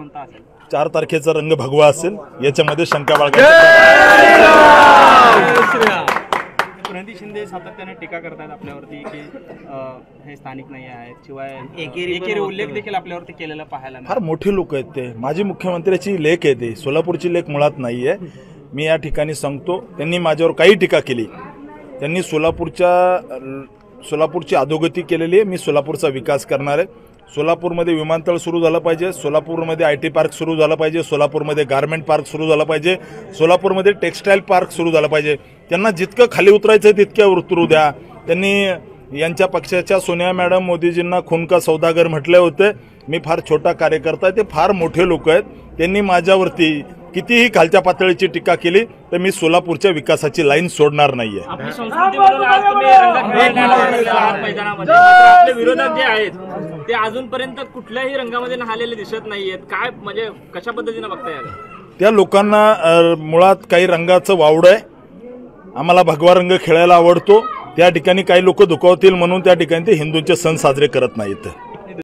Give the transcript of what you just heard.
कोणता असेल? चार तारखेचा रंग भगवा असेल याच्यामध्ये शंका बाळगा. प्रणिती शिंदे सातत्याने टीका करतायत आपल्यावरती की हे स्थानिक नाही आहेत शिवाय एकेरी उल्लेख देखील आपल्यावरती केलेला पाहायला. फार मोठे लोक आहेत ते. माजी मुख्यमंत्र्याची लेख आहे ते. सोलापूरची लेख मुळात नाही आहे मी या ठिकाणी सांगतो त्यांनी माझ्यावर काही टीका केली. त्यांनी सोलापूरच्या सोलापूरची अधोगती केलेली आहे. मी सोलापूरचा विकास करणार आहे. सोलापूरमध्ये विमानतळ सुरू झालं पाहिजे. सोलापूरमध्ये आय टी पार्क सुरू झालं पाहिजे. सोलापूरमध्ये गारमेंट पार्क सुरू झालं पाहिजे. सोलापूरमध्ये टेक्स्टाईल पार्क सुरू झालं पाहिजे. त्यांना जितकं खाली उतरायचं आहे तितकं उतरू द्या. त्यांनी यांच्या पक्षाच्या सोनिया मॅडम मोदीजींना खुनका सौदागर म्हटले होते. मी फार छोटा कार्यकर्ता आहे. ते फार मोठे लोक आहेत. त्यांनी माझ्यावरती कितीही खालच्या पातळीची टीका केली तर मी सोलापूरच्या विकासाची लाईन सोडणार नाहीये. विरोधक जे आहेत ते अजूनपर्यंत कुठल्याही रंगामध्ये नहालेले दिसत नाहीयेत. काय म्हणजे कशा पद्धतीने बघता याल? त्या लोकांना मुळात काही रंगाचं वावड आहे. आम्हाला भगवा रंग खेळायला आवडतो. त्या ठिकाणी काही लोक दुखावतील म्हणून त्या ठिकाणी ते हिंदूंचे सण साजरे करत नाहीत.